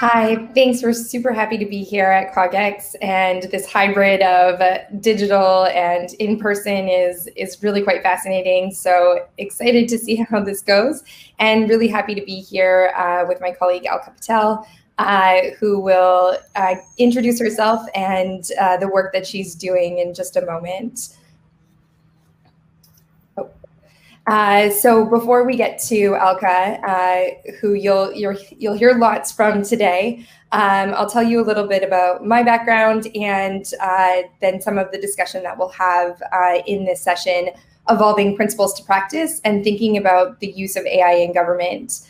Hi, thanks. We're super happy to be here at CogX, and this hybrid of digital and in person is is really quite fascinating. So excited to see how this goes, and really happy to be here uh, with my colleague Alka Patel, uh, who will uh, introduce herself and uh, the work that she's doing in just a moment. Uh, so before we get to Alka, uh, who you'll you will you'll hear lots from today, um, I'll tell you a little bit about my background and uh, then some of the discussion that we'll have uh, in this session, evolving principles to practice and thinking about the use of AI in government.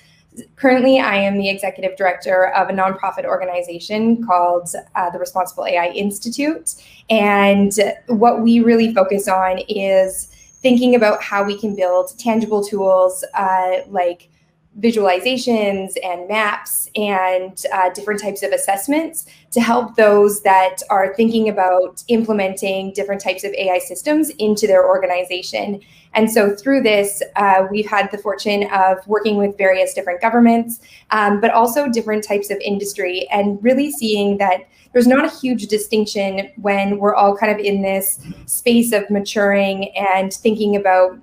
Currently, I am the executive director of a nonprofit organization called uh, the Responsible AI Institute, and what we really focus on is thinking about how we can build tangible tools uh, like visualizations and maps and uh, different types of assessments to help those that are thinking about implementing different types of AI systems into their organization. And so through this, uh, we've had the fortune of working with various different governments, um, but also different types of industry and really seeing that there's not a huge distinction when we're all kind of in this space of maturing and thinking about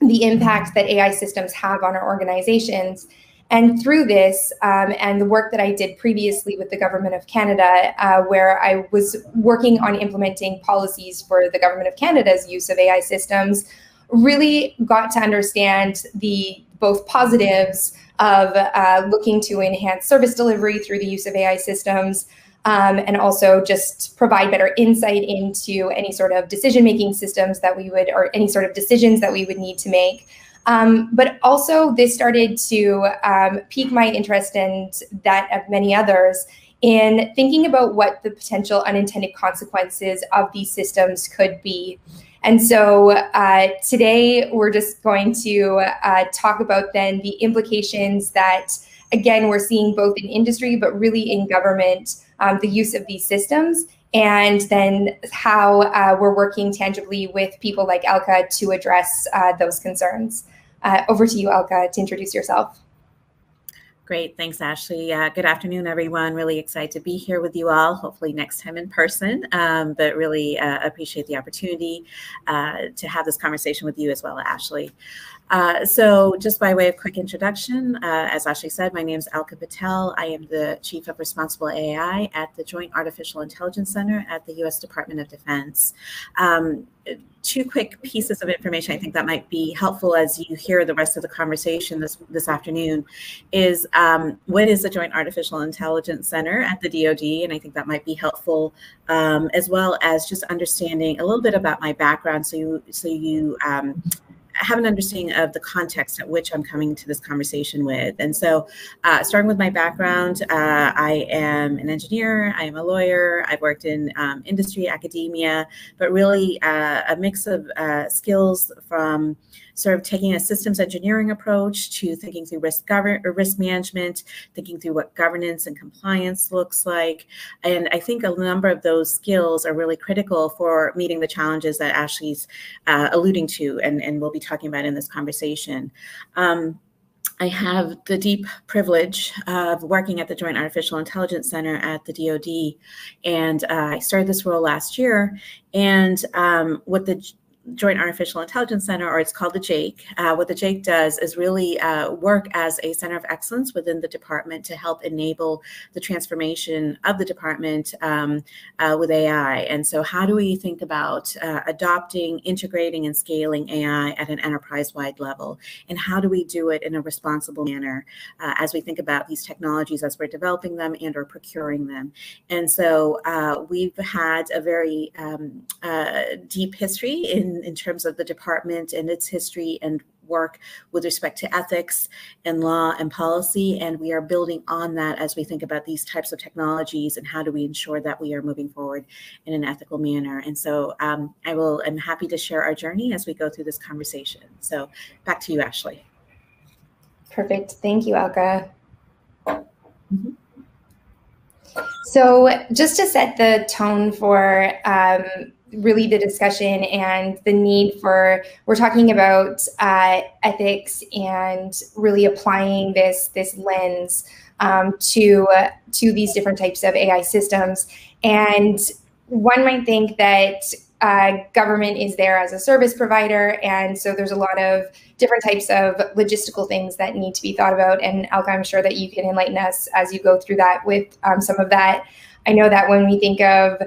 the impact that AI systems have on our organizations. And through this, um, and the work that I did previously with the Government of Canada, uh, where I was working on implementing policies for the Government of Canada's use of AI systems, really got to understand the both positives of uh, looking to enhance service delivery through the use of AI systems, um, and also just provide better insight into any sort of decision making systems that we would, or any sort of decisions that we would need to make. Um, but also, this started to um, pique my interest and that of many others in thinking about what the potential unintended consequences of these systems could be. And so uh, today we're just going to uh, talk about then the implications that, again, we're seeing both in industry, but really in government um, the use of these systems and then how uh, we're working tangibly with people like Alka to address uh, those concerns. Uh, over to you, Alka, to introduce yourself. Great. Thanks, Ashley. Uh, good afternoon, everyone. Really excited to be here with you all, hopefully next time in person, um, but really uh, appreciate the opportunity uh, to have this conversation with you as well, Ashley. Uh, so just by way of quick introduction, uh, as Ashley said, my name is Alka Patel. I am the Chief of Responsible AI at the Joint Artificial Intelligence Center at the U.S. Department of Defense. Um, two quick pieces of information I think that might be helpful as you hear the rest of the conversation this, this afternoon is um, what is the Joint Artificial Intelligence Center at the DoD? And I think that might be helpful um, as well as just understanding a little bit about my background so you, so you um, have an understanding of the context at which I'm coming to this conversation with. And so, uh, starting with my background, uh, I am an engineer, I am a lawyer, I've worked in um, industry, academia, but really uh, a mix of uh, skills from sort of taking a systems engineering approach to thinking through risk govern or risk management, thinking through what governance and compliance looks like. And I think a number of those skills are really critical for meeting the challenges that Ashley's uh, alluding to and, and we'll be talking about in this conversation. Um, I have the deep privilege of working at the Joint Artificial Intelligence Center at the DoD, and uh, I started this role last year. And um, what the Joint Artificial Intelligence Center, or it's called the JAIC. Uh, what the JAIC does is really uh, work as a center of excellence within the department to help enable the transformation of the department um, uh, with AI. And so, how do we think about uh, adopting, integrating, and scaling AI at an enterprise wide level? And how do we do it in a responsible manner uh, as we think about these technologies as we're developing them and or procuring them? And so, uh, we've had a very um, deep history in in, terms of the department and its history and work with respect to ethics and law and policy. And we are building on that as we think about these types of technologies and how do we ensure that we are moving forward in an ethical manner. And so um, I will, I'm happy to share our journey as we go through this conversation. So back to you, Ashley. Perfect. Thank you, Alka. Mm -hmm. So just to set the tone for um, really the discussion and the need for we're talking about uh, ethics and really applying this this lens um, to uh, to these different types of AI systems. And one might think that uh, government is there as a service provider, and so there's a lot of different types of logistical things that need to be thought about. And Alka, I'm sure that you can enlighten us as you go through that with um, some of that. I know that when we think of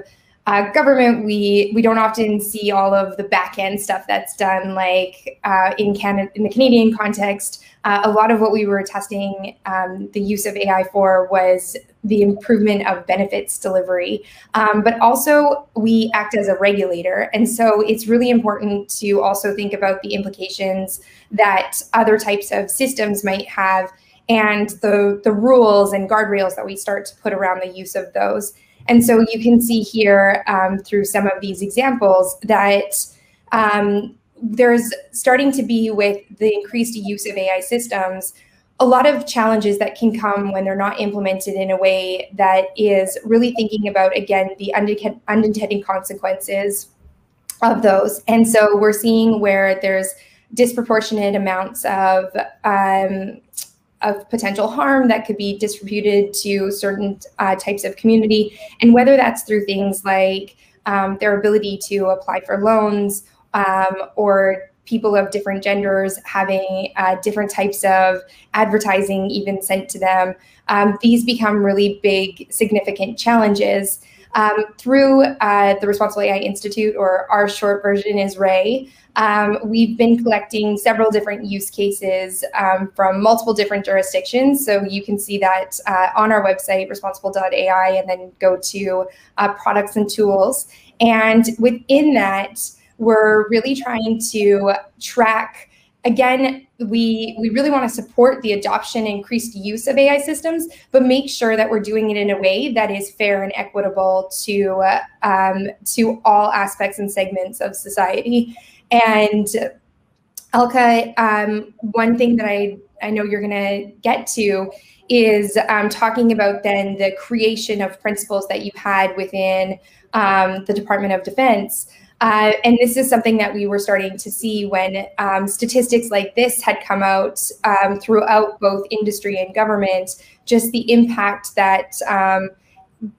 uh, government, we we don't often see all of the back end stuff that's done. Like uh, in Canada, in the Canadian context, uh, a lot of what we were testing um, the use of AI for was the improvement of benefits delivery. Um, but also, we act as a regulator, and so it's really important to also think about the implications that other types of systems might have, and the the rules and guardrails that we start to put around the use of those. And so you can see here um, through some of these examples that um, there's starting to be with the increased use of AI systems, a lot of challenges that can come when they're not implemented in a way that is really thinking about, again, the unintended consequences of those. And so we're seeing where there's disproportionate amounts of um, of potential harm that could be distributed to certain uh, types of community, and whether that's through things like um, their ability to apply for loans um, or people of different genders having uh, different types of advertising even sent to them. Um, these become really big, significant challenges. Um, through uh, the Responsible AI Institute, or our short version is RAY, um, we've been collecting several different use cases um, from multiple different jurisdictions. So you can see that uh, on our website, responsible.ai, and then go to uh, products and tools. And within that, we're really trying to track again we we really want to support the adoption and increased use of ai systems but make sure that we're doing it in a way that is fair and equitable to um, to all aspects and segments of society and Alka, um, one thing that i i know you're going to get to is um, talking about then the creation of principles that you've had within um, the department of defense. Uh, and this is something that we were starting to see when um, statistics like this had come out um, throughout both industry and government, just the impact that um,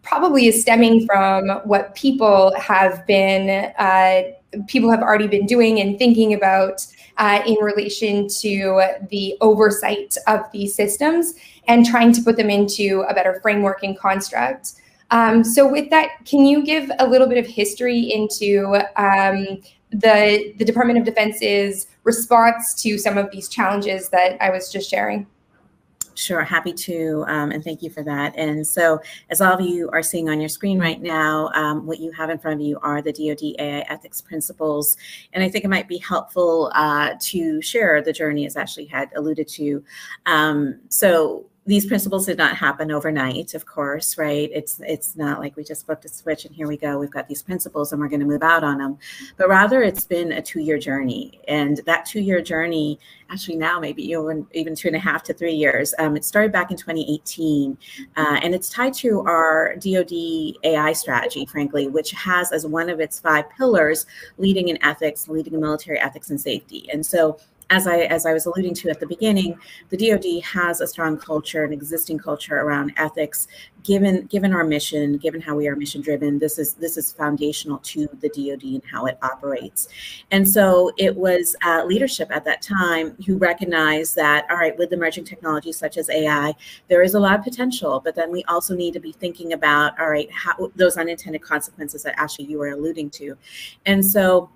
probably is stemming from what people have been, uh, people have already been doing and thinking about uh, in relation to the oversight of these systems and trying to put them into a better framework and construct. Um, so with that, can you give a little bit of history into um, the, the Department of Defense's response to some of these challenges that I was just sharing? Sure, happy to, um, and thank you for that. And so, as all of you are seeing on your screen right now, um, what you have in front of you are the DoD AI ethics principles. And I think it might be helpful uh, to share the journey, as Ashley had alluded to. Um, so, these principles did not happen overnight, of course, right? It's it's not like we just flipped a switch and here we go. We've got these principles and we're going to move out on them, but rather it's been a two-year journey, and that two-year journey, actually now maybe even even two and a half to three years. Um, it started back in 2018, uh, and it's tied to our DoD AI strategy, frankly, which has as one of its five pillars leading in ethics, leading in military ethics and safety, and so as I as I was alluding to at the beginning, the DoD has a strong culture, an existing culture around ethics. Given given our mission, given how we are mission driven, this is this is foundational to the DoD and how it operates. And so it was uh, leadership at that time who recognized that all right, with emerging technologies such as AI, there is a lot of potential, but then we also need to be thinking about all right, how those unintended consequences that Ashley you were alluding to, and so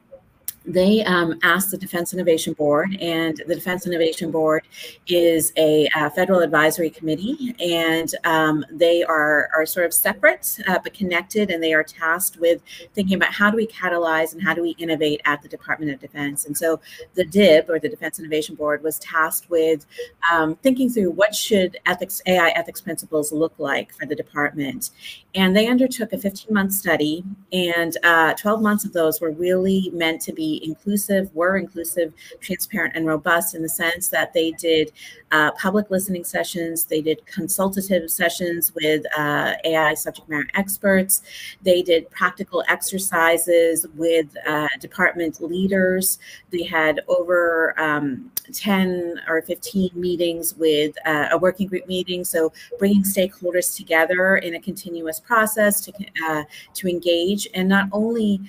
they um, asked the Defense Innovation Board, and the Defense Innovation Board is a federal advisory committee, and um, they are, are sort of separate uh, but connected, and they are tasked with thinking about how do we catalyze and how do we innovate at the Department of Defense. And so the DIB, or the Defense Innovation Board, was tasked with um, thinking through what should ethics AI ethics principles look like for the department. And they undertook a 15-month study, and uh, 12 months of those were really meant to be inclusive, were inclusive, transparent, and robust in the sense that they did uh, public listening sessions, they did consultative sessions with uh, AI subject matter experts, they did practical exercises with uh, department leaders. They had over um, 10 or 15 meetings with uh, a working group meeting. So bringing stakeholders together in a continuous process to, uh, to engage. And not only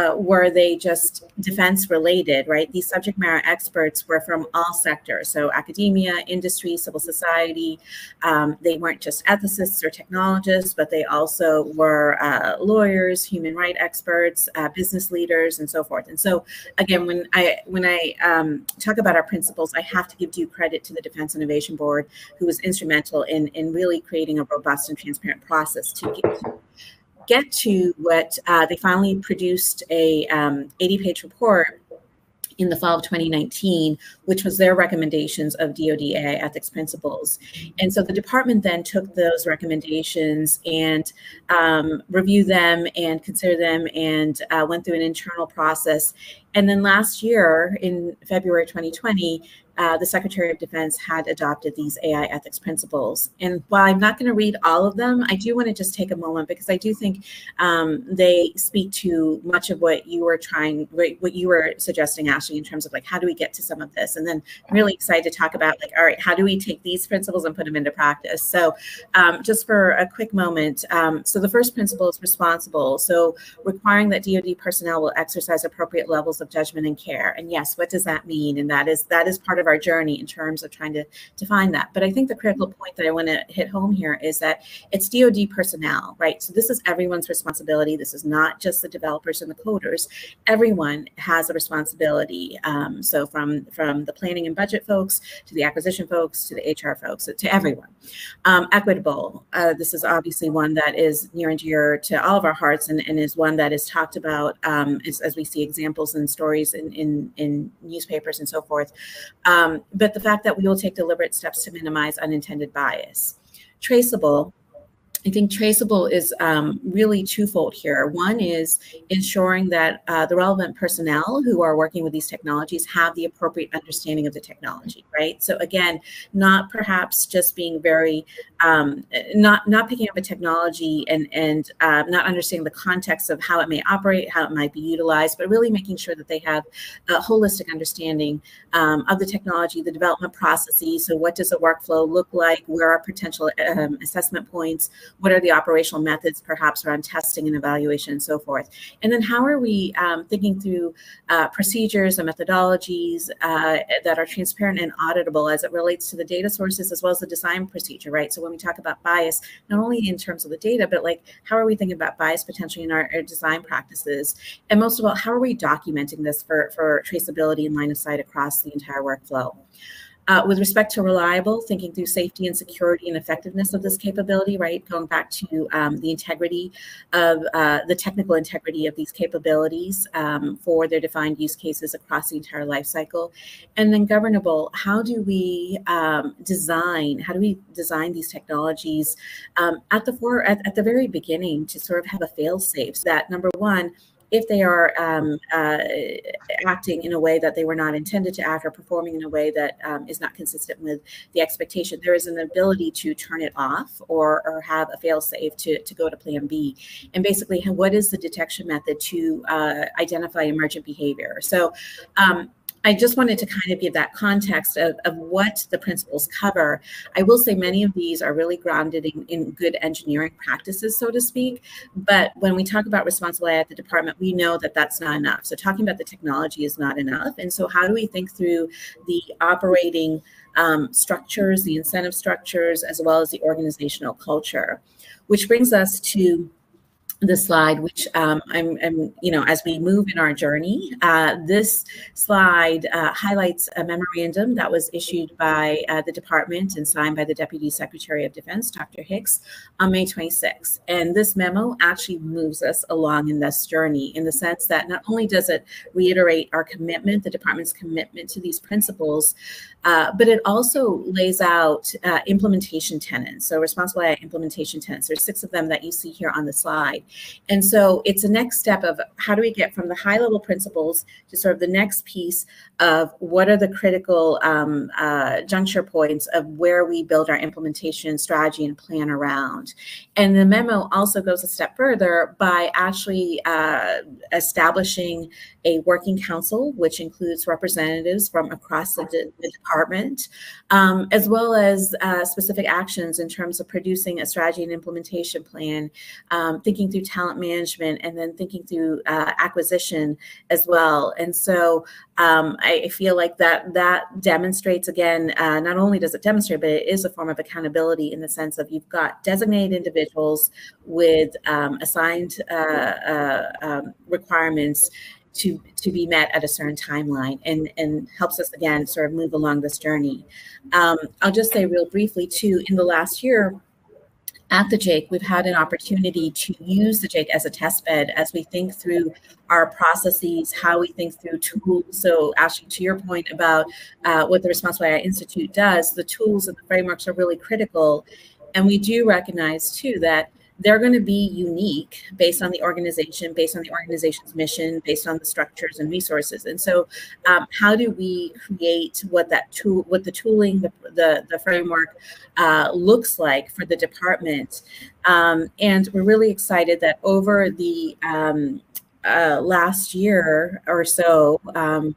uh, were they just defense related, right? These subject matter experts were from all sectors. So academia, industry, civil society. Um, they weren't just ethicists or technologists, but they also were uh, lawyers, human rights experts, uh, business leaders, and so forth. And so again, when I when I um, talk about our principles, I have to give due credit to the Defense Innovation Board, who was instrumental in, in really creating a robust and transparent process to get, get to what uh, they finally produced a um, 80 page report in the fall of 2019, which was their recommendations of DoD AI ethics principles. And so the department then took those recommendations and um, reviewed them and considered them and uh, went through an internal process. And then last year, in February 2020, uh, the Secretary of Defense had adopted these AI ethics principles. And while I'm not going to read all of them, I do want to just take a moment because I do think um, they speak to much of what you were trying, what you were suggesting, Ashley, in terms of like, how do we get to some of this? And then really excited to talk about like, all right, how do we take these principles and put them into practice? So um, just for a quick moment, um, so the first principle is responsible. So requiring that DoD personnel will exercise appropriate levels of judgment and care. And yes, what does that mean? And that is that is part of of our journey in terms of trying to define that. But I think the critical point that I want to hit home here is that it's DoD personnel, right? So this is everyone's responsibility. This is not just the developers and the coders. Everyone has a responsibility. Um, so from from the planning and budget folks to the acquisition folks to the HR folks to everyone. Um, equitable. Uh, this is obviously one that is near and dear to all of our hearts and, and is one that is talked about um, as, as, we see examples and stories in, in, in newspapers and so forth. Um, but the fact that we will take deliberate steps to minimize unintended bias. Traceable, I think traceable is um, really twofold here. One is ensuring that uh, the relevant personnel who are working with these technologies have the appropriate understanding of the technology, right? So again, not perhaps just being very, um, not not picking up a technology and and uh, not understanding the context of how it may operate, how it might be utilized, but really making sure that they have a holistic understanding um, of the technology, the development processes. So what does a workflow look like? Where are potential um, assessment points? What are the operational methods perhaps around testing and evaluation and so forth? And then how are we um, thinking through uh, procedures and methodologies uh, that are transparent and auditable as it relates to the data sources as well as the design procedure right? So when we talk about bias not only in terms of the data but like how are we thinking about bias potentially in our, our design practices? And most of all how are we documenting this for for traceability and line of sight across the entire workflow uh, with respect to reliable, thinking through safety and security and effectiveness of this capability, right? Going back to um, the integrity of uh, the technical integrity of these capabilities um, for their defined use cases across the entire life cycle. And then governable, how do we um, design, how do we design these technologies um, at the for, at, at the very beginning to sort of have a fail safe so that number one, if they are um, uh, acting in a way that they were not intended to act or performing in a way that um, is not consistent with the expectation, there is an ability to turn it off or, or have a fail safe to, to go to plan B. And basically, what is the detection method to uh, identify emergent behavior? So um, I just wanted to kind of give that context of, of what the principles cover. I will say many of these are really grounded in, in good engineering practices, so to speak. But when we talk about responsible AI at the department, we know that that's not enough. So talking about the technology is not enough. And so how do we think through the operating um, structures, the incentive structures, as well as the organizational culture? Which brings us to the slide, which um, I'm, I'm, you know, as we move in our journey, uh, this slide uh, highlights a memorandum that was issued by uh, the department and signed by the Deputy Secretary of Defense, Dr. Hicks, on May 26. And this memo actually moves us along in this journey in the sense that not only does it reiterate our commitment, the department's commitment to these principles, uh, but it also lays out uh, implementation tenets. So responsible AI implementation tenets. There's six of them that you see here on the slide. And so it's a next step of how do we get from the high level principles to sort of the next piece of what are the critical um, uh, juncture points of where we build our implementation strategy and plan around. And the memo also goes a step further by actually uh, establishing a working council, which includes representatives from across the, de the department, um, as well as uh, specific actions in terms of producing a strategy and implementation plan, um, thinking through talent management, and then thinking through uh, acquisition as well. And so um, I feel like that that demonstrates again, uh, not only does it demonstrate, but it is a form of accountability in the sense of you've got designated individuals with um, assigned uh, uh, um, requirements to to be met at a certain timeline and and helps us again sort of move along this journey um, i'll just say real briefly too in the last year at the JAIC, we've had an opportunity to use the JAIC as a test bed as we think through our processes, how we think through tools. So, Ashley, to your point about uh, what the Responsible AI Institute does, the tools and the frameworks are really critical. And we do recognize too that they're going to be unique based on the organization, based on the organization's mission, based on the structures and resources. And so, um, how do we create what that tool, what the tooling, the the, the framework uh, looks like for the department? Um, and we're really excited that over the um, uh, last year or so, um,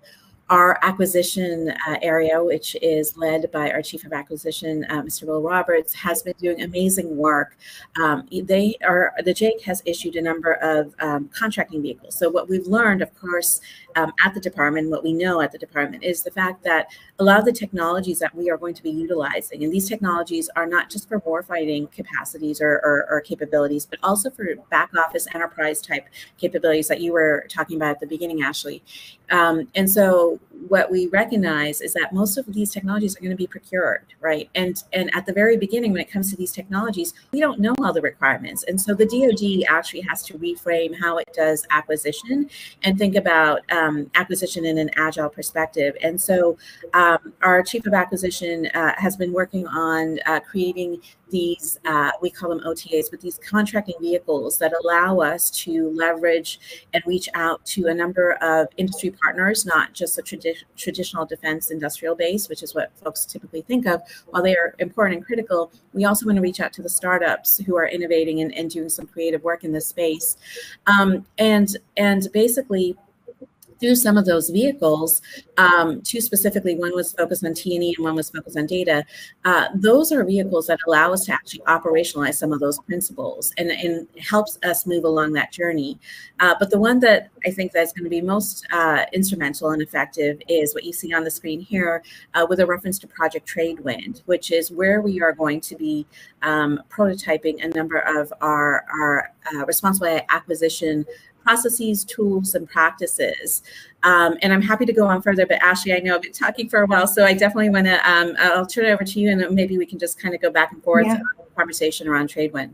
our acquisition uh, area, which is led by our chief of acquisition, uh, Mr. Will Roberts, has been doing amazing work. Um, they are the JAIC has issued a number of um, contracting vehicles. So what we've learned, of course, um, at the department, what we know at the department is the fact that a lot of the technologies that we are going to be utilizing, and these technologies are not just for warfighting capacities or, or, or capabilities, but also for back office enterprise type capabilities that you were talking about at the beginning, Ashley. Um, and so what we recognize is that most of these technologies are going to be procured, right? And and at the very beginning, when it comes to these technologies, we don't know all the requirements, and so the DoD actually has to reframe how it does acquisition and think about um, acquisition in an agile perspective. And so um, our chief of acquisition uh, has been working on uh, creating these, uh, we call them OTAs, but these contracting vehicles that allow us to leverage and reach out to a number of industry partners, not just a tradi- traditional defense industrial base, which is what folks typically think of. While they are important and critical, we also want to reach out to the startups who are innovating and, and doing some creative work in this space. Um, and, and basically, through some of those vehicles, um, two specifically, one was focused on T&E and one was focused on data. Uh, those are vehicles that allow us to actually operationalize some of those principles and, and helps us move along that journey. Uh, but the one that I think that's going to be most uh, instrumental and effective is what you see on the screen here uh, with a reference to Project Tradewind, which is where we are going to be um, prototyping a number of our, our uh, responsible acquisition processes, tools, and practices. Um, and I'm happy to go on further, but Ashley, I know I've been talking for a while, so I definitely want to, um, I'll turn it over to you and maybe we can just kind of go back and forth yeah. conversation around Tradewind.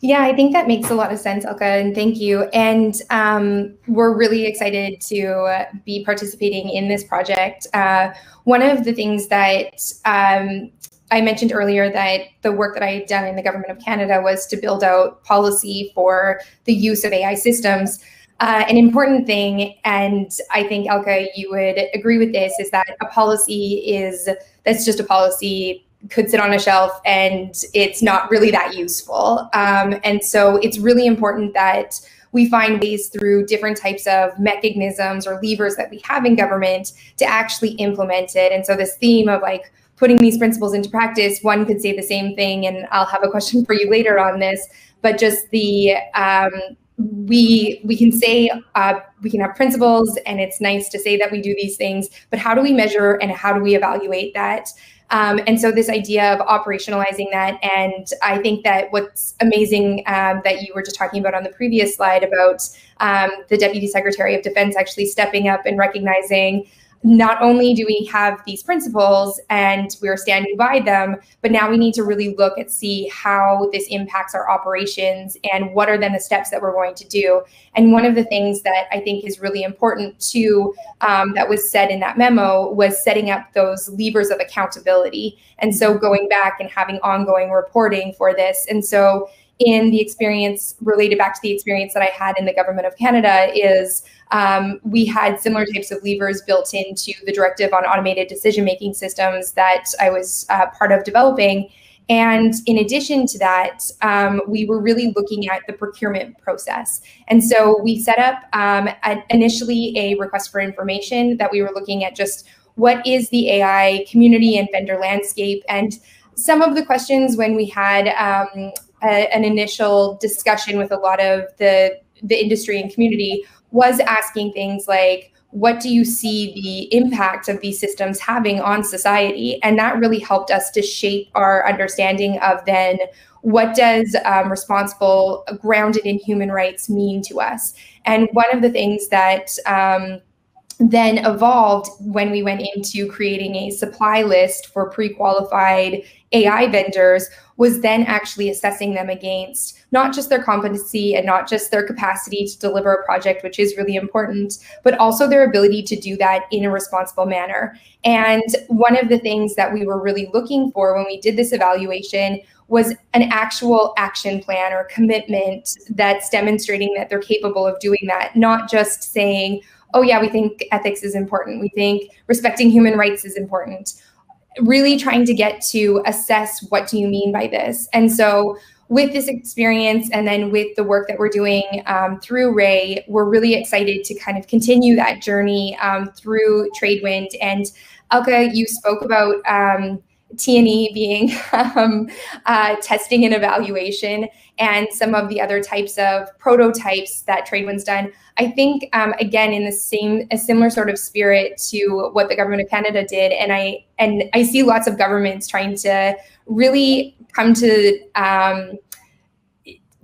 Yeah, I think that makes a lot of sense, Alka, and thank you. And um, we're really excited to be participating in this project. Uh, one of the things that um, I mentioned earlier that the work that I had done in the government of Canada was to build out policy for the use of AI systems. Uh, an important thing, and I think Alka, you would agree with this, is that a policy is that's just a policy could sit on a shelf and it's not really that useful. Um, and so it's really important that we find ways through different types of mechanisms or levers that we have in government to actually implement it. And so this theme of like putting these principles into practice, one could say the same thing, and I'll have a question for you later on this. But just the um, we we can say uh, we can have principles, and it's nice to say that we do these things. But how do we measure and how do we evaluate that? Um, and so this idea of operationalizing that, and I think that what's amazing um, that you were just talking about on the previous slide about um, the Deputy Secretary of Defense actually stepping up and recognizing not only do we have these principles and we're standing by them, but now we need to really look at see how this impacts our operations and what are then the steps that we're going to do. And one of the things that I think is really important too, um, that was said in that memo was setting up those levers of accountability. And so going back and having ongoing reporting for this. And so in the experience related back to the experience that I had in the government of Canada is um, we had similar types of levers built into the directive on automated decision making systems that I was uh, part of developing. And in addition to that, um, we were really looking at the procurement process. And so we set up um, initially a request for information that we were looking at just what is the AI community and vendor landscape. And some of the questions when we had um, a, an initial discussion with a lot of the, the industry and community was asking things like, what do you see the impact of these systems having on society? And that really helped us to shape our understanding of then what does um, responsible, grounded in human rights mean to us? And one of the things that um, then evolved when we went into creating a supply list for pre-qualified AI vendors was then actually assessing them against not just their competency and not just their capacity to deliver a project, which is really important, but also their ability to do that in a responsible manner. And one of the things that we were really looking for when we did this evaluation was an actual action plan or commitment that's demonstrating that they're capable of doing that, not just saying, oh, yeah, we think ethics is important. We think respecting human rights is important. Really trying to get to assess what do you mean by this. And so with this experience and then with the work that we're doing um, through Ray, we're really excited to kind of continue that journey um, through Tradewind. And Alka, you spoke about um, T&E being um, uh, testing and evaluation and some of the other types of prototypes that Tradewind's done. I think, um, again, in the same, a similar sort of spirit to what the government of Canada did. And I, and I see lots of governments trying to really come to um,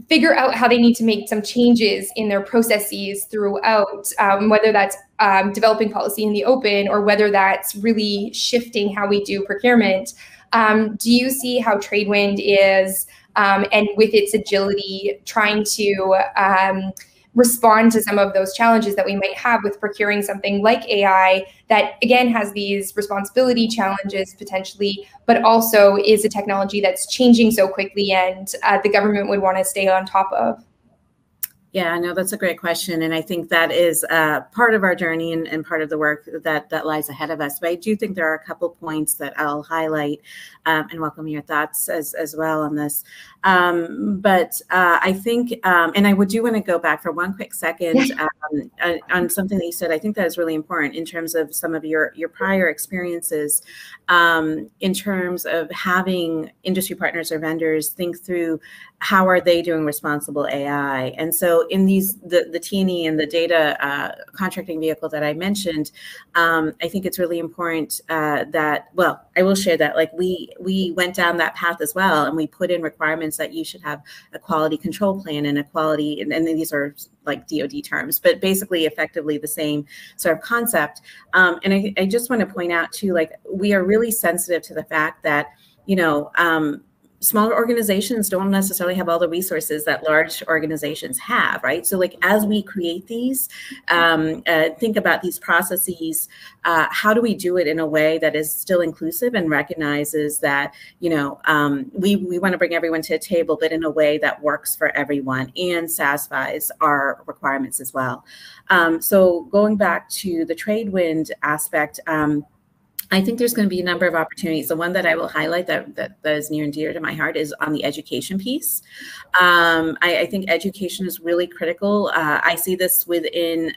figure out how they need to make some changes in their processes throughout, um, whether that's um, developing policy in the open or whether that's really shifting how we do procurement. Um, do you see how Tradewind is, um, and with its agility, trying to um, respond to some of those challenges that we might have with procuring something like AI that again has these responsibility challenges potentially, but also is a technology that's changing so quickly and uh, the government would want to stay on top of. Yeah, no, that's a great question, and I think that is uh, part of our journey and, and, part of the work that that lies ahead of us. But I do think there are a couple points that I'll highlight um, and welcome your thoughts as as well on this. Um, but uh, I think, um, and I would do want to go back for one quick second um, on, on, something that you said. I think that is really important in terms of some of your your prior experiences, um, in terms of having industry partners or vendors think through how are they doing responsible AI? And so in these the the T&E and the data uh, contracting vehicle that I mentioned, um, I think it's really important uh, that well, I will share that like we we went down that path as well, and we put in requirements that you should have a quality control plan and a quality, and, and these are like DoD terms, but basically effectively the same sort of concept. Um, and I, I just want to point out too, like we are really sensitive to the fact that you know um, smaller organizations don't necessarily have all the resources that large organizations have right? So like as we create these um, uh, think about these processes uh, how do we do it in a way that is still inclusive and recognizes that you know um, we, we want to bring everyone to a table but in a way that works for everyone and satisfies our requirements as well. Um, so going back to the Tradewind aspect um, I think there's going to be a number of opportunities. The one that I will highlight that that, that is near and dear to my heart is on the education piece. Um, I, I, think education is really critical. Uh, I see this within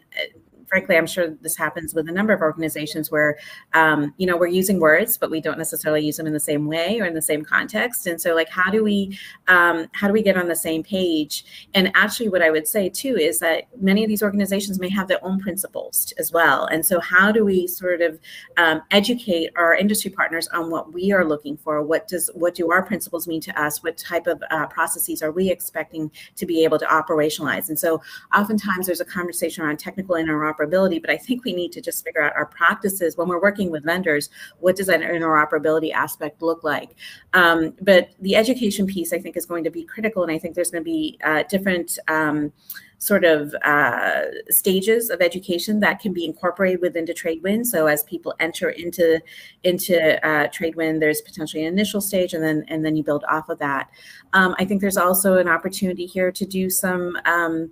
frankly, I'm sure this happens with a number of organizations where, um, you know, we're using words, but we don't necessarily use them in the same way or in the same context. And so, like, how do we, um, how do we get on the same page? And actually, what I would say too is that many of these organizations may have their own principles as well. And so, how do we sort of um, educate our industry partners on what we are looking for? What does what do our principles mean to us? What type of uh, processes are we expecting to be able to operationalize? And so, oftentimes, there's a conversation around technical interoperability interoperability, but I think we need to just figure out our practices when we're working with vendors. What does that interoperability aspect look like? Um, but the education piece, I think, is going to be critical, and I think there's going to be uh, different. Um, sort of uh, stages of education that can be incorporated within the Tradewind. So as people enter into into uh, Tradewind, there's potentially an initial stage, and then and then you build off of that. Um, I think there's also an opportunity here to do some. Um,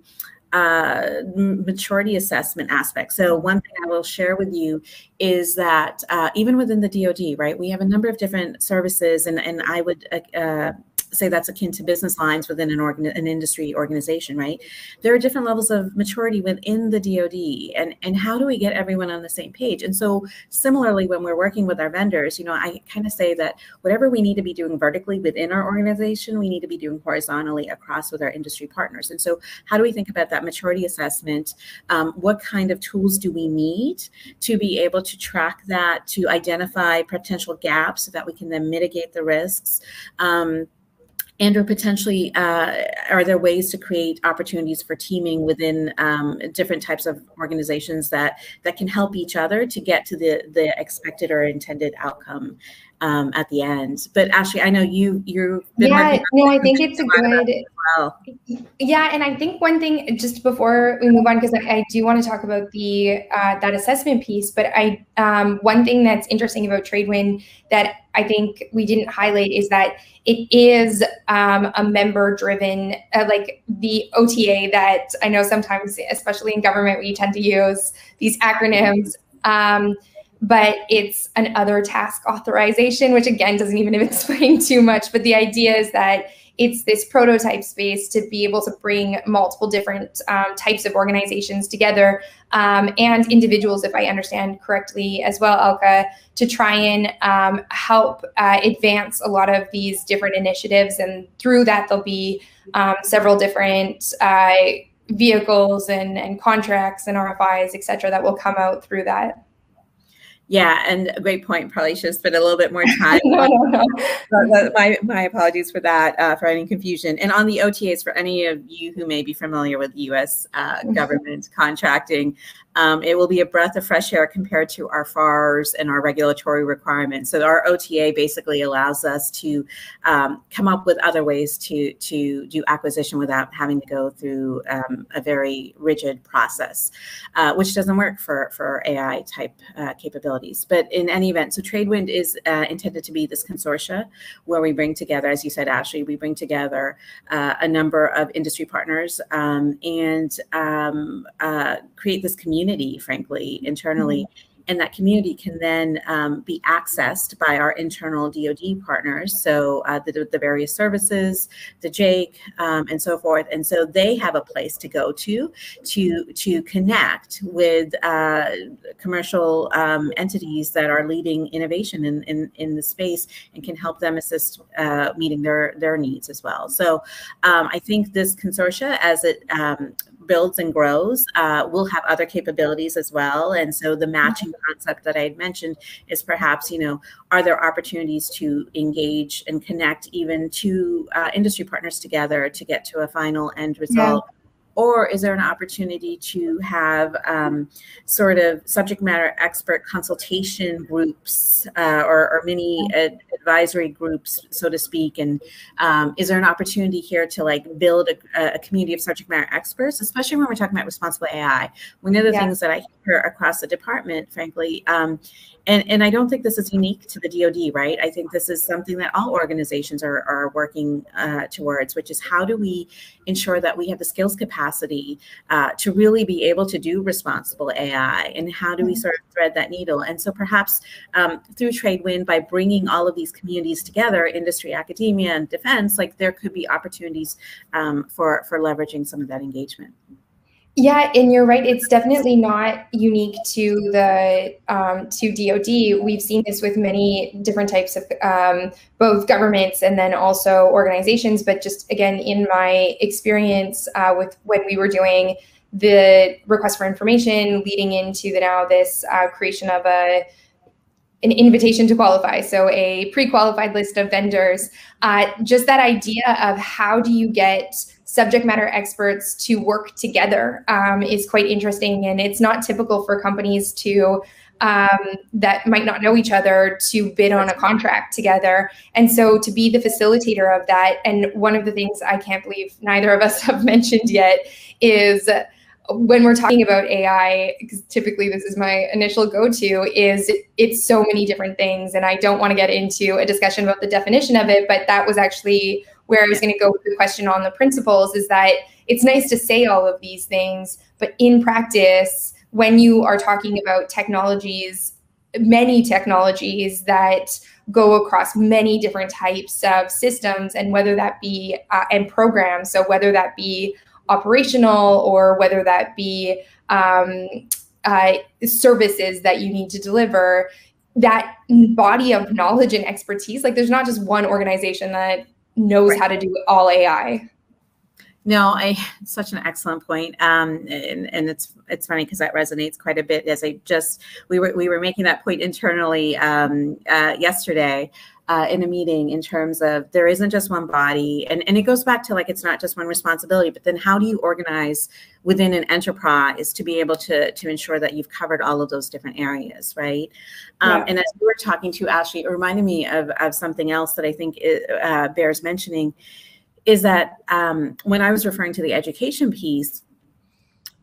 uh, maturity assessment aspect. So one thing I will share with you is that uh, even within the DoD, right, we have a number of different services, and and I would uh, uh say that's akin to business lines within an organ an industry organization, right? There are different levels of maturity within the DoD, and and how do we get everyone on the same page? And so similarly, when we're working with our vendors, you know, I kind of say that whatever we need to be doing vertically within our organization, we need to be doing horizontally across with our industry partners. And so, how do we think about that maturity assessment? Um, what kind of tools do we need to be able to track that, to identify potential gaps so that we can then mitigate the risks? Um, and or potentially uh, are there ways to create opportunities for teaming within um, different types of organizations that that can help each other to get to the the expected or intended outcome um, at the end. But Ashley, I know you you're yeah no I think it's a good well. Yeah, and I think one thing just before we move on because I, I, do want to talk about the uh, that assessment piece, but I um, one thing that's interesting about Tradewind that I think we didn't highlight is that it is um, a member driven uh, like the OTA that I know sometimes especially in government we tend to use these acronyms. Um, but it's an other task authorization, which again doesn't even explain too much. But the idea is that it's this prototype space to be able to bring multiple different um, types of organizations together um, and individuals, if I understand correctly, as well, Alka, to try and um, help uh, advance a lot of these different initiatives. And through that, there'll be um, several different uh, vehicles and, and contracts and RFIs, et cetera, that will come out through that. Yeah, and a great point. Probably should have spent a little bit more time. no, no, no. my, my apologies for that, uh, for any confusion. And on the OTAs, for any of you who may be familiar with U.S. Uh, mm-hmm. government contracting, um, it will be a breath of fresh air compared to our FARs and our regulatory requirements. So our OTA basically allows us to um, come up with other ways to to do acquisition without having to go through um, a very rigid process, uh, which doesn't work for for AI type uh, capabilities. But in any event, so Tradewind is uh, intended to be this consortia where we bring together, as you said, Ashley, we bring together uh, a number of industry partners um, and um, uh, create this community community, frankly, internally. Mm-hmm and that community can then um, be accessed by our internal DoD partners, so uh, the, the, various services, the JAIC, um, and so forth. And so they have a place to go to to to connect with uh, commercial um, entities that are leading innovation in, in, in the space and can help them assist uh, meeting their their needs as well. So um, I think this consortia, as it um, builds and grows, uh, we'll have other capabilities as well. And so the matching concept that I had mentioned is perhaps, you know, are there opportunities to engage and connect even two uh, industry partners together to get to a final end result? Yeah or is there an opportunity to have um, sort of subject matter expert consultation groups uh, or, or, mini ad advisory groups, so to speak? And um, is there an opportunity here to like build a, a, community of subject matter experts, especially when we're talking about responsible AI? One of the yeah. things that I hear across the department, frankly, um, and, and I don't think this is unique to the DoD, right? I think this is something that all organizations are, are working uh, towards, which is how do we ensure that we have the skills capacity uh, to really be able to do responsible AI, and how do we mm-hmm. sort of thread that needle? And so perhaps um, through TradeWind, by bringing all of these communities together, industry, academia, and defense, like there could be opportunities um, for for leveraging some of that engagement. Yeah, and you're right. It's definitely not unique to the um, to DoD. We've seen this with many different types of um, both governments and then also organizations. But just again, in my experience uh, with when we were doing the request for information, leading into the now this uh, creation of a an invitation to qualify, so a pre-qualified list of vendors. Uh, just that idea of how do you get subject matter experts to work together um, is quite interesting. And it's not typical for companies to um, that might not know each other to bid on a contract together. And so to be the facilitator of that, and one of the things I can't believe neither of us have mentioned yet is when we're talking about AI, because typically this is my initial go-to, is it's so many different things, and I don't want to get into a discussion about the definition of it, but that was actually where I was going to go with the question on the principles. Is that it's nice to say all of these things, but in practice, when you are talking about technologies, many technologies that go across many different types of systems, and whether that be uh, and programs, so whether that be operational or whether that be um, uh, services that you need to deliver that body of knowledge and expertise like there's not just one organization that knows right. how to do all ai no, I such an excellent point. Um, and, and it's it's funny because that resonates quite a bit. As I just we were we were making that point internally um, uh, yesterday uh, in a meeting in terms of there isn't just one body, and and it goes back to like it's not just one responsibility, but then how do you organize within an enterprise to be able to to ensure that you've covered all of those different areas, right? Um, And as we were talking to Ashley, it reminded me of of something else that I think it, uh, bears mentioning is that um, when I was referring to the education piece,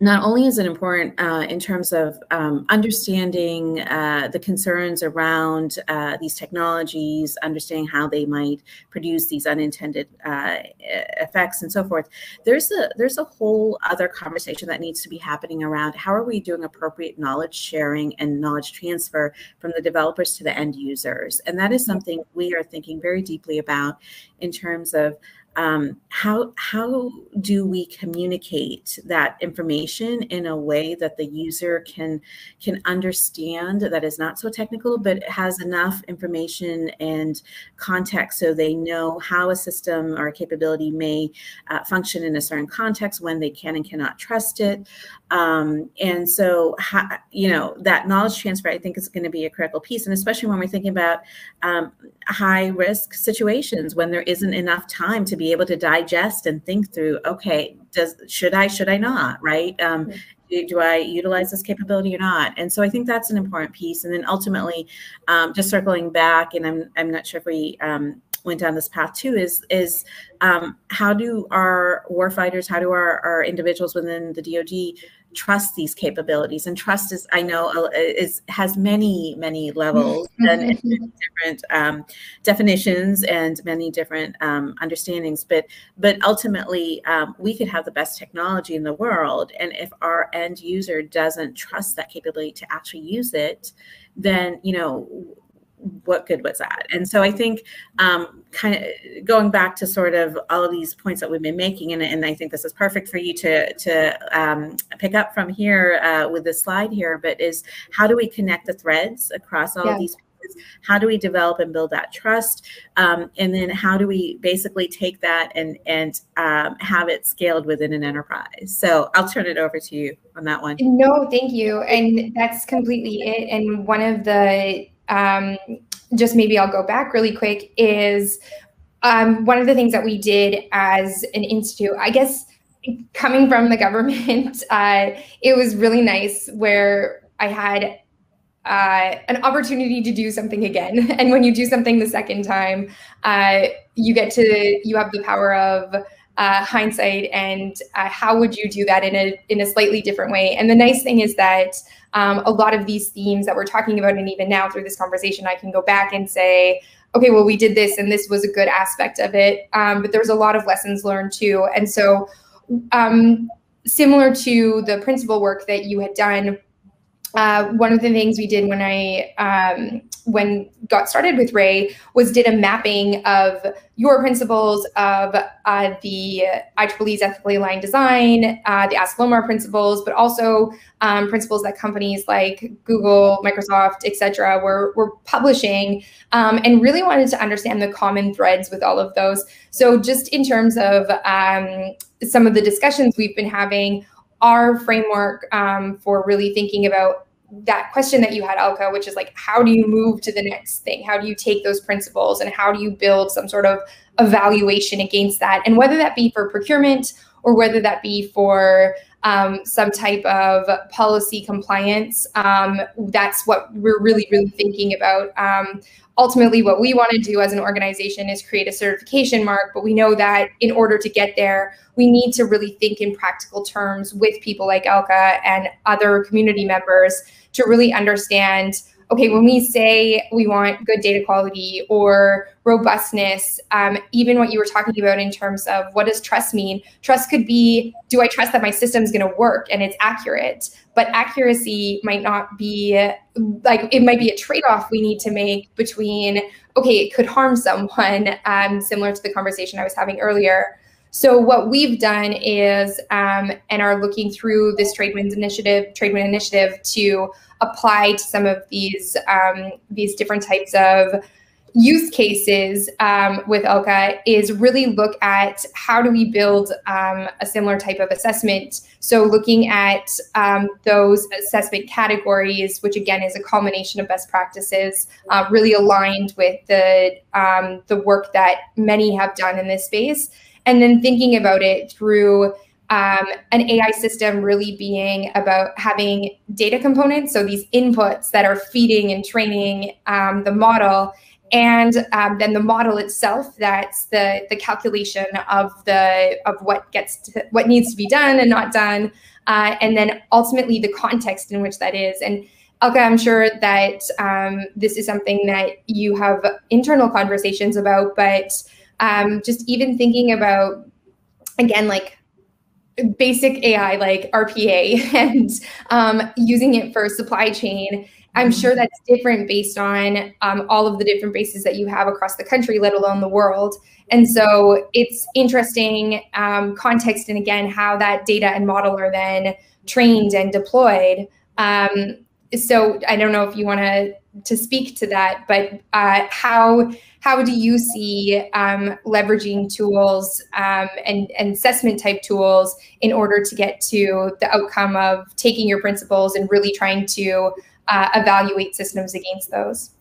not only is it important uh, in terms of um, understanding uh, the concerns around uh, these technologies, understanding how they might produce these unintended uh, effects and so forth, there's a there's a whole other conversation that needs to be happening around how are we doing appropriate knowledge sharing and knowledge transfer from the developers to the end users, and that is something we are thinking very deeply about in terms of um, how how do we communicate that information in a way that the user can can understand that is not so technical but has enough information and context so they know how a system or a capability may uh, function in a certain context when they can and cannot trust it um, and so how, you know that knowledge transfer i think is going to be a critical piece and especially when we're thinking about um, high risk situations when there isn't enough time to be able to digest and think through okay does should i should i not right? Um, do, do, i utilize this capability or not? And so i think that's an important piece and then ultimately um, just circling back and i'm i'm not sure if we um, went down this path too is is um, how do our warfighters how do our, our individuals within the dod trust these capabilities? And trust is i know uh, is has many many levels and different um, definitions and many different um, understandings. But but ultimately um, we could have the best technology in the world. And if our end user doesn't trust that capability to actually use it then you know what good was that? And so I think um, kind of going back to sort of all of these points that we've been making, and, and I think this is perfect for you to to um, pick up from here uh, with this slide here. But is how do we connect the threads across all yeah. of these? How do we develop and build that trust? Um, and then how do we basically take that and and um, have it scaled within an enterprise? So I'll turn it over to you on that one. No, thank you. And that's completely it. And one of the um, just maybe I'll go back really quick, is um, one of the things that we did as an institute, I guess coming from the government, uh, it was really nice where I had uh, an opportunity to do something again. And when you do something the second time, uh, you get to, you have the power of uh, hindsight and uh, how would you do that in a, in a slightly different way. And the nice thing is that um, a lot of these themes that we're talking about, and even now through this conversation, I can go back and say, okay, well, we did this and this was a good aspect of it. Um, but there's a lot of lessons learned too. And so, um, similar to the principle work that you had done, uh, one of the things we did when I um, when got started with Ray was did a mapping of your principles of uh, the IEEE's ethically aligned design, uh, the Asilomar principles, but also um, principles that companies like Google, Microsoft, etc., were, were publishing, um, and really wanted to understand the common threads with all of those. So just in terms of um, some of the discussions we've been having, our framework um, for really thinking about that question that you had, Alka, which is like, how do you move to the next thing? How do you take those principles and how do you build some sort of evaluation against that? And whether that be for procurement or whether that be for um, some type of policy compliance. Um, that's what we're really, really thinking about. Um, ultimately, what we want to do as an organization is create a certification mark, but we know that in order to get there, we need to really think in practical terms with people like Alka and other community members to really understand okay, when we say we want good data quality or robustness, um, even what you were talking about in terms of what does trust mean? Trust could be do I trust that my system is going to work and it's accurate? But accuracy might not be like it might be a trade off we need to make between, okay, it could harm someone, um, similar to the conversation I was having earlier. So what we've done is, um, and are looking through this TradeWinds initiative, Tradewind initiative to apply to some of these um, these different types of use cases um, with Alka is really look at how do we build um, a similar type of assessment. So looking at um, those assessment categories, which again is a culmination of best practices, uh, really aligned with the um, the work that many have done in this space, and then thinking about it through um, an AI system really being about having data components, so these inputs that are feeding and training um, the model, and um, then the model itself that's the the calculation of the of what gets to, what needs to be done and not done, uh, and then ultimately the context in which that is. And Alka, I'm sure that um, this is something that you have internal conversations about, but um, just even thinking about again like basic AI like RPA and um, using it for supply chain, I'm sure mm-hmm. that's different based on um, all of the different bases that you have across the country, let alone the world. And so it's interesting um, context and again how that data and model are then trained and deployed. Um, so I don't know if you want to to speak to that, but uh, how how do you see um, leveraging tools um, and, and assessment type tools in order to get to the outcome of taking your principles and really trying to uh, evaluate systems against those?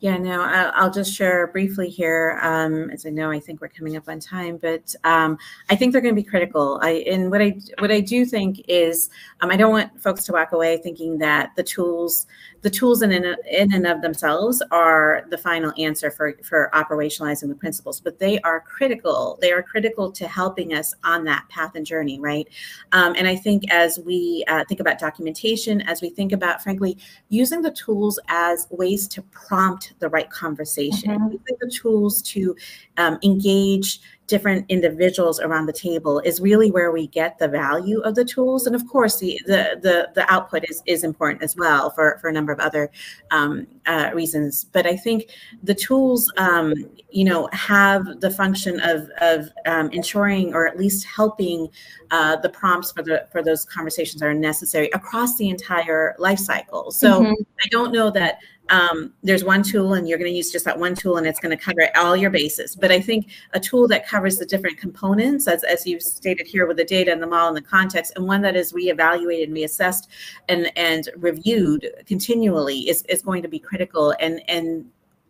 Yeah, no, I'll just share briefly here, um, as I know I think we're coming up on time, but um, I think they're going to be critical. I and what I what I do think is um, I don't want folks to walk away thinking that the tools the tools in and, in and of themselves are the final answer for for operationalizing the principles, but they are critical. They are critical to helping us on that path and journey, right? Um, and I think as we uh, think about documentation, as we think about, frankly, using the tools as ways to prompt the right conversation, mm-hmm. using the tools to um, engage different individuals around the table is really where we get the value of the tools. And of course the the the, the output is is important as well for for a number of other um, uh, reasons. But i think the tools um, you know have the function of of um, ensuring or at least helping uh, the prompts for the for those conversations are necessary across the entire life cycle. So mm-hmm. i don't know that um, there's one tool and you're going to use just that one tool and it's going to cover all your bases. But I think a tool that covers the different components, as, as you've stated here with the data and the model and the context, and one that is reevaluated and reassessed and, and reviewed continually is, is going to be critical. And, and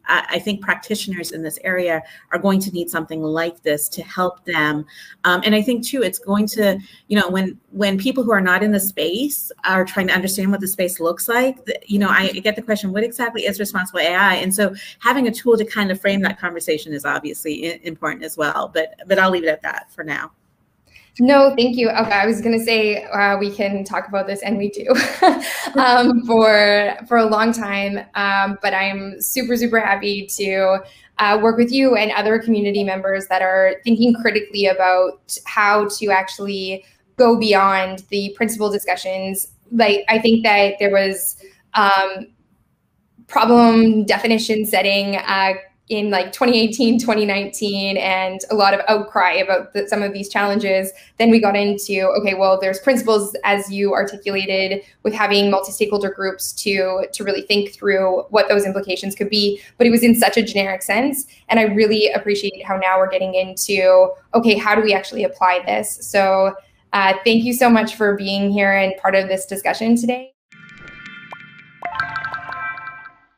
I think practitioners in this area are going to need something like this to help them. Um, and I think too, it's going to, you know, when when people who are not in the space are trying to understand what the space looks like, you know, I get the question, what exactly is responsible AI? And so having a tool to kind of frame that conversation is obviously important as well. But but I'll leave it at that for now. No, thank you. Okay, I was going to say uh, we can talk about this, and we do um, for for a long time. Um, but I'm super super happy to uh, work with you and other community members that are thinking critically about how to actually go beyond the principle discussions. Like I think that there was um, problem definition setting. Uh, in like 2018 2019 and a lot of outcry about the, some of these challenges. Then we got into okay well there's principles as you articulated with having multi-stakeholder groups to to really think through what those implications could be. But it was in such a generic sense and i really appreciate how now we're getting into okay how do we actually apply this? So uh, thank you so much for being here and part of this discussion today